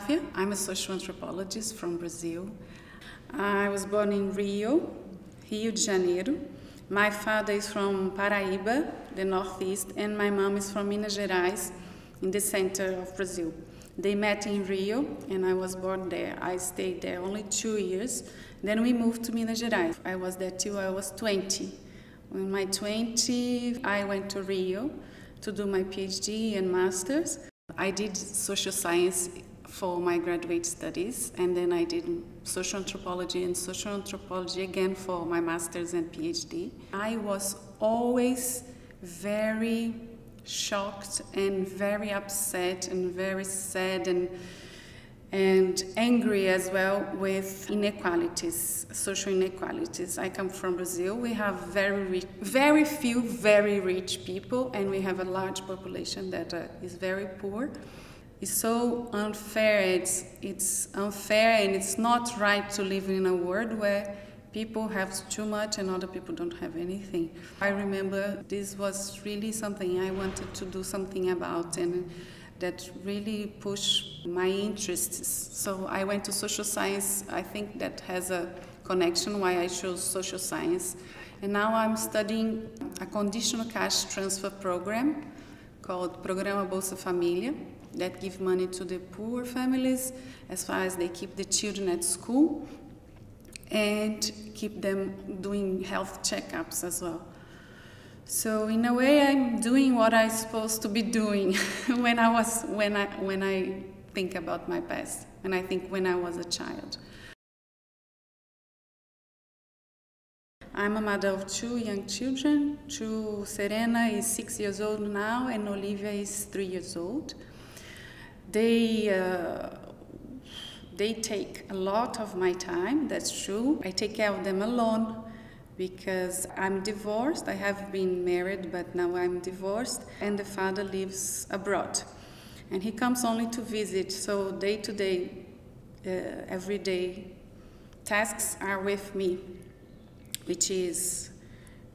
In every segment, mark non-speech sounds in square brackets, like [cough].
Flavia. I'm a social anthropologist from Brazil. I was born in Rio, Rio de Janeiro. My father is from Paraíba, the northeast, and my mom is from Minas Gerais, in the center of Brazil. They met in Rio, and I was born there. I stayed there only two years. Then we moved to Minas Gerais. I was there till I was 20. In my 20, I went to Rio to do my PhD and master's. I did social science for my graduate studies, and then I did social anthropology and social anthropology again for my master's and PhD. I was always very shocked and very upset and very sad and and angry as well with inequalities, social inequalities. I come from Brazil. We have very rich, very few very rich people, and we have a large population that uh, is very poor. It's so unfair. It's it's unfair, and it's not right to live in a world where people have too much and other people don't have anything. I remember this was really something I wanted to do something about, and that really pushed my interests. So I went to social science. I think that has a connection why I chose social science. And now I'm studying a conditional cash transfer program called Programa Bolsa Família that give money to the poor families as far as they keep the children at school and keep them doing health checkups as well. So in a way, I'm doing what I'm supposed to be doing [laughs] when I was when I when I think about my past, and I think when I was a child. I'm a mother of two young children. Two, Serena is six years old now, and Olivia is three years old. They uh, they take a lot of my time. That's true. I take care of them alone because I'm divorced. I have been married, but now I'm divorced, and the father lives abroad. And he comes only to visit, so day to day, uh, everyday tasks are with me, which is,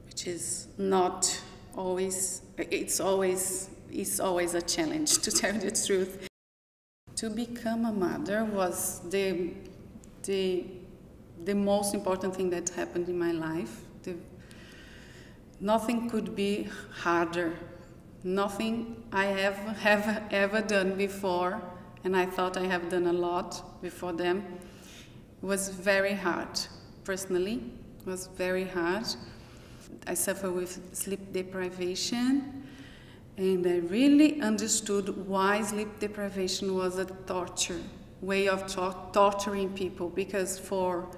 which is not always, it's always, it's always a challenge to tell the truth. To become a mother was the, the the most important thing that happened in my life. The, nothing could be harder. Nothing I have, have ever done before, and I thought I have done a lot before them, was very hard. Personally, it was very hard. I suffer with sleep deprivation, and I really understood why sleep deprivation was a torture way of torturing people because for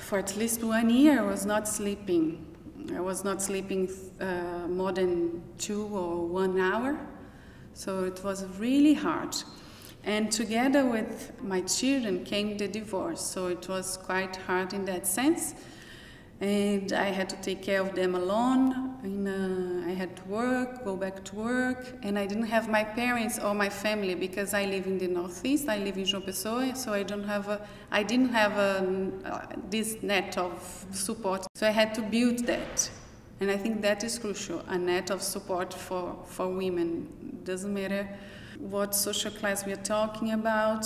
for at least one year, I was not sleeping. I was not sleeping uh, more than two or one hour. So it was really hard. And together with my children came the divorce. So it was quite hard in that sense and I had to take care of them alone. And, uh, I had to work, go back to work, and I didn't have my parents or my family because I live in the northeast. I live in João Pessoa, so I don't have a, I didn't have a, uh, this net of support. So I had to build that, and I think that is crucial. A net of support for for women doesn't matter what social class we are talking about.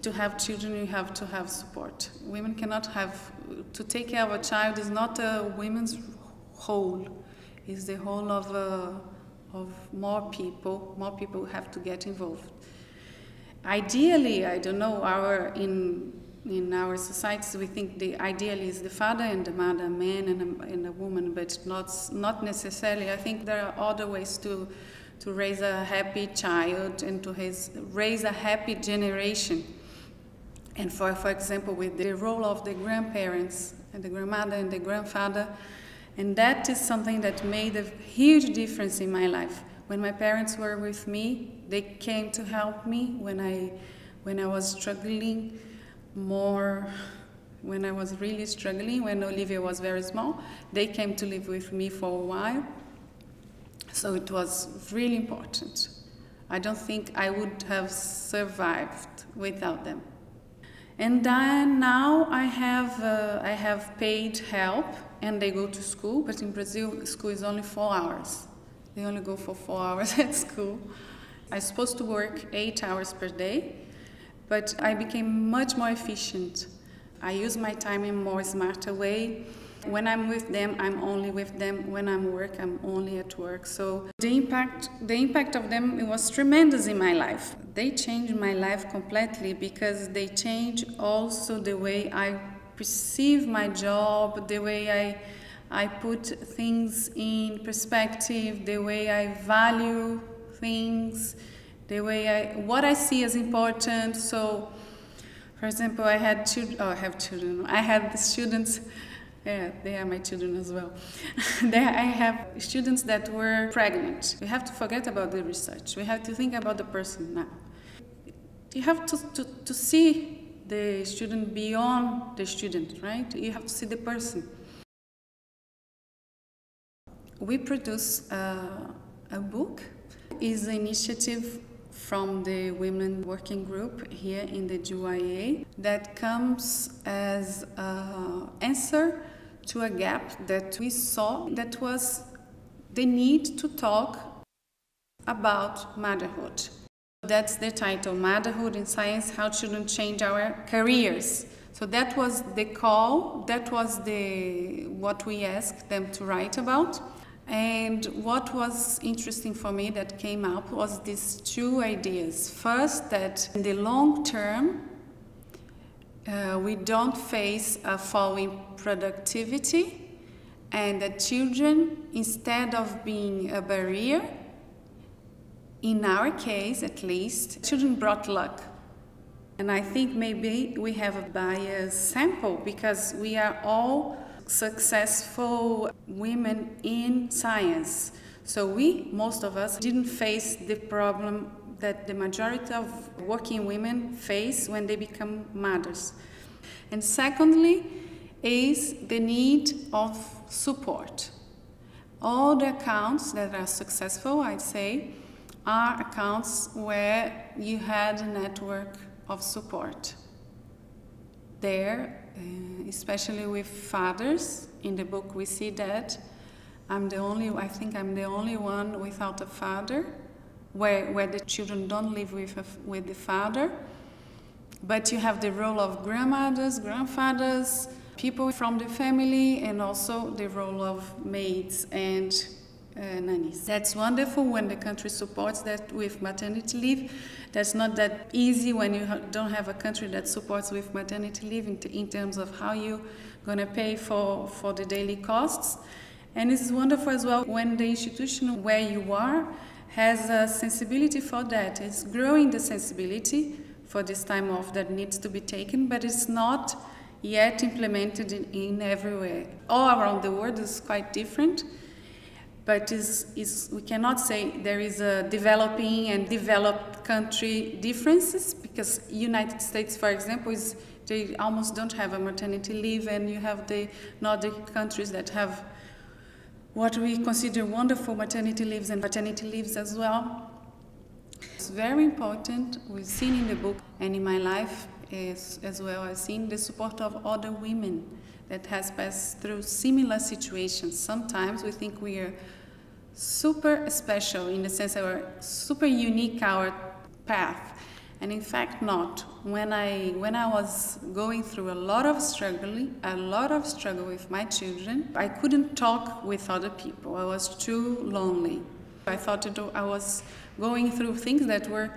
To have children, you have to have support. Women cannot have to take care of a child is not a women's whole, it's the whole of, uh, of more people. More people have to get involved. Ideally, I don't know, our, in, in our societies, we think the ideal is the father and the mother, a man and a, and a woman, but not, not necessarily. I think there are other ways to, to raise a happy child and to raise, raise a happy generation. And for, for example, with the role of the grandparents and the grandmother and the grandfather, and that is something that made a huge difference in my life. When my parents were with me, they came to help me when I, when I was struggling more, when I was really struggling, when Olivia was very small. They came to live with me for a while. So it was really important. I don't think I would have survived without them. And then now I have, uh, I have paid help and they go to school, but in Brazil, school is only four hours. They only go for four [laughs] hours at school. I was supposed to work eight hours per day, but I became much more efficient. I use my time in more smarter way. When I'm with them, I'm only with them. When I'm work, I'm only at work. So the impact, the impact of them it was tremendous in my life. They changed my life completely because they change also the way I perceive my job, the way I I put things in perspective, the way I value things, the way I what I see as important. So, for example, I had children. Oh, I have children. I had the students. Yeah, they are my children as well. [laughs] there I have students that were pregnant. We have to forget about the research. We have to think about the person now. You have to, to, to see the student beyond the student, right? You have to see the person. We produce uh, a book. is an initiative from the Women Working Group here in the GYA that comes as an answer to a gap that we saw that was the need to talk about motherhood. That's the title, Motherhood in Science, How Children Change Our Careers. So that was the call, that was the what we asked them to write about. And what was interesting for me that came up was these two ideas. First, that in the long term, uh, we don't face a fall in productivity, and that children, instead of being a barrier, in our case at least, children brought luck. And I think maybe we have a biased sample because we are all successful women in science. So we, most of us, didn't face the problem that the majority of working women face when they become mothers. And secondly, is the need of support. All the accounts that are successful, I'd say, are accounts where you had a network of support. There, uh, especially with fathers. In the book, we see that. I'm the only, I think I'm the only one without a father, where, where the children don't live with, a, with the father. But you have the role of grandmothers, grandfathers, people from the family, and also the role of maids and uh, nannies. That's wonderful when the country supports that with maternity leave. That's not that easy when you don't have a country that supports with maternity leave in, in terms of how you're going to pay for, for the daily costs. And it's wonderful as well when the institution where you are has a sensibility for that. It's growing the sensibility for this time off that needs to be taken, but it's not yet implemented in, in everywhere. All around the world is quite different but is, is, we cannot say there is a developing and developed country differences because United States, for example, is they almost don't have a maternity leave, and you have the Nordic countries that have what we consider wonderful maternity leaves and paternity leaves as well. It's very important. We've seen in the book and in my life as, as well. I've seen the support of other women that has passed through similar situations. Sometimes we think we are super special in the sense that we're super unique our path. And in fact not. When I when I was going through a lot of struggling, a lot of struggle with my children, I couldn't talk with other people. I was too lonely. I thought I was going through things that were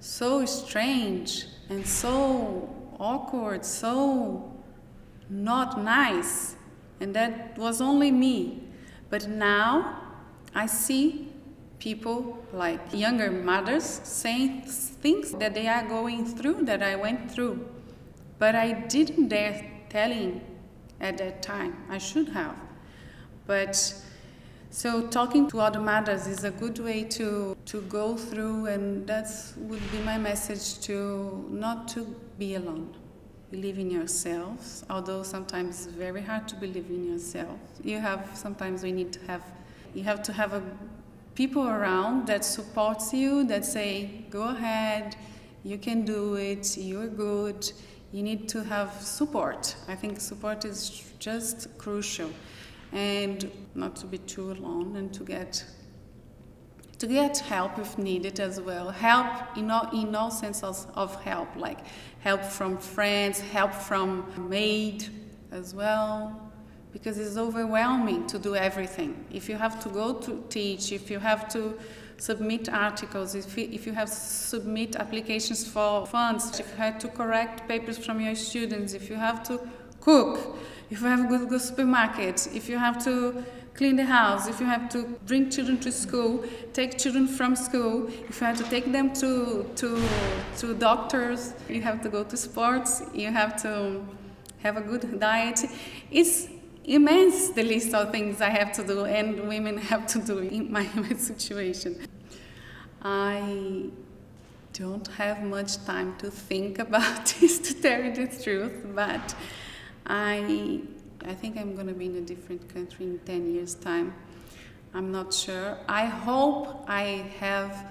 so strange and so awkward, so not nice. And that was only me. But now I see people like younger mothers saying things that they are going through that I went through. But I didn't dare telling at that time. I should have. But so talking to other mothers is a good way to, to go through and that would be my message to not to be alone. Believe in yourselves, although sometimes it's very hard to believe in yourself. You have sometimes we need to have you have to have a, people around that supports you, that say, go ahead, you can do it, you're good. You need to have support. I think support is just crucial. And not to be too alone and to get to get help if needed as well. Help in all, in all senses of help, like help from friends, help from maid as well, because it's overwhelming to do everything. If you have to go to teach, if you have to submit articles, if you, if you have submit applications for funds, if you have to correct papers from your students, if you have to cook, if you have to go to supermarket, if you have to clean the house, if you have to bring children to school, take children from school, if you have to take them to, to, to doctors, you have to go to sports, you have to have a good diet. It's immense the list of things I have to do and women [laughs] have to do in my, [laughs] my situation. I don't have much time to think [laughs] about this to tell you the truth, but I I think I'm going to be in a different country in 10 years' time. I'm not sure. I hope I have,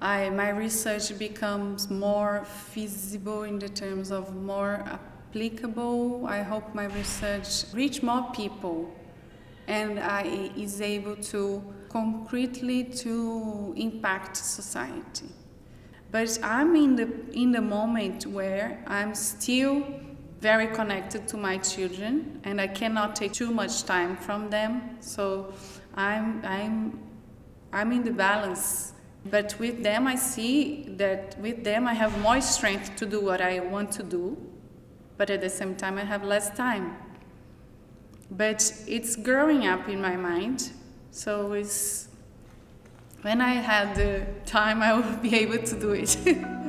I, my research becomes more feasible in the terms of more applicable. I hope my research reach more people and I is able to concretely to impact society. But I'm in the, in the moment where I'm still very connected to my children and I cannot take too much time from them. So I'm, I'm, I'm in the balance. But with them, I see that with them, I have more strength to do what I want to do. But at the same time, I have less time. But it's growing up in my mind. So it's, when I have the time, I will be able to do it. [laughs]